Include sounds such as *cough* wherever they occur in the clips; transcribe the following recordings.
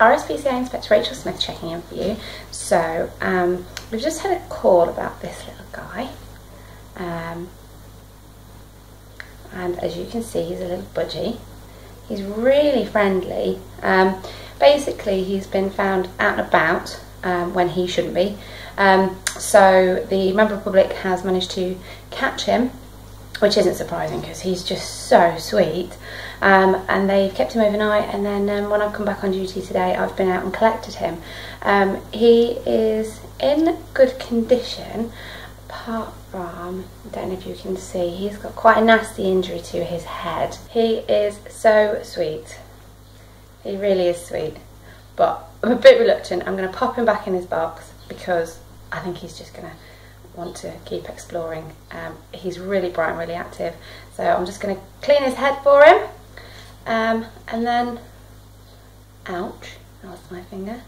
RSPCA Inspector Rachel Smith checking in for you. So um, we've just had a call about this little guy. Um, and as you can see he's a little budgie. He's really friendly. Um, basically he's been found out and about um, when he shouldn't be. Um, so the Member of Public has managed to catch him which isn't surprising because he's just so sweet. Um, and they've kept him overnight, and then um, when I've come back on duty today, I've been out and collected him. Um, he is in good condition, apart from, I don't know if you can see, he's got quite a nasty injury to his head. He is so sweet. He really is sweet. But I'm a bit reluctant. I'm going to pop him back in his box because I think he's just going to want to keep exploring. Um, he's really bright and really active. So I'm just going to clean his head for him. Um, and then, ouch, that was my finger.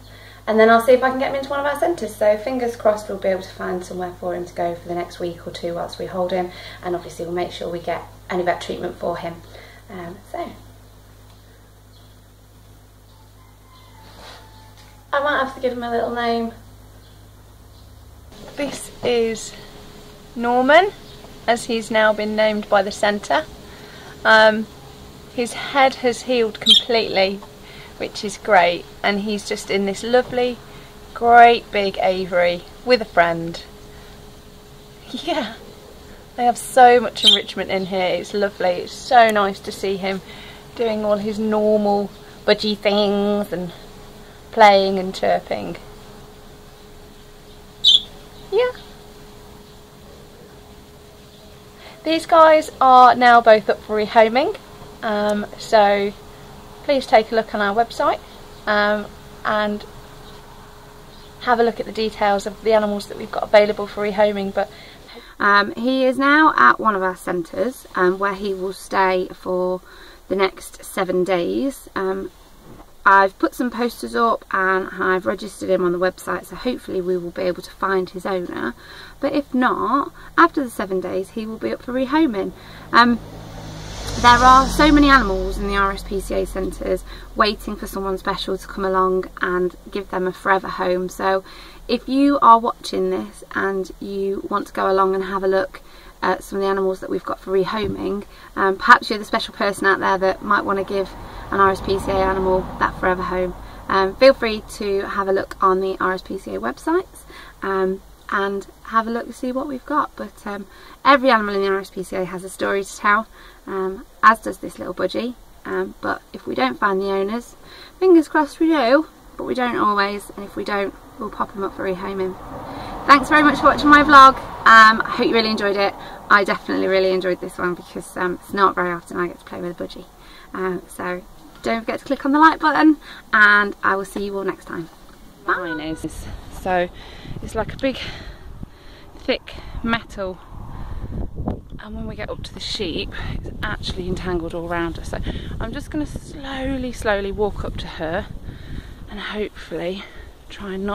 And then I'll see if I can get him into one of our centres. So fingers crossed we'll be able to find somewhere for him to go for the next week or two whilst we hold him. And obviously we'll make sure we get any vet treatment for him. Um, so, I might have to give him a little name. This is Norman, as he's now been named by the centre. Um, his head has healed completely, which is great, and he's just in this lovely, great big aviary with a friend. *laughs* Yeah, they have so much enrichment in here, it's lovely, it's so nice to see him doing all his normal budgie things and playing and chirping. Yeah. These guys are now both up for rehoming, um, so please take a look on our website um, and have a look at the details of the animals that we've got available for rehoming. But um, he is now at one of our centres um, where he will stay for the next seven days. I've put some posters up and I've registered him on the website so hopefully we will be able to find his owner. But if not after the seven days he will be up for rehoming. Um, there are so many animals in the RSPCA centres waiting for someone special to come along and give them a forever home. So if you are watching this and you want to go along and have a look some of the animals that we've got for rehoming um, perhaps you're the special person out there that might want to give an RSPCA animal that forever home. Um, feel free to have a look on the RSPCA websites um, and have a look to see what we've got. But um, every animal in the RSPCA has a story to tell, um, as does this little budgie. Um, but if we don't find the owners, fingers crossed we do, but we don't always, and if we don't, we'll pop them up for rehoming. Thanks very much for watching my vlog. Um, I hope you really enjoyed it. I definitely really enjoyed this one because it's not very often I get to play with a budgie. Uh, so don't forget to click on the like button and I will see you all next time. Bye. So it's like a big thick metal and when we get up to the sheep it's actually entangled all around us so I'm just going to slowly slowly walk up to her and hopefully try and not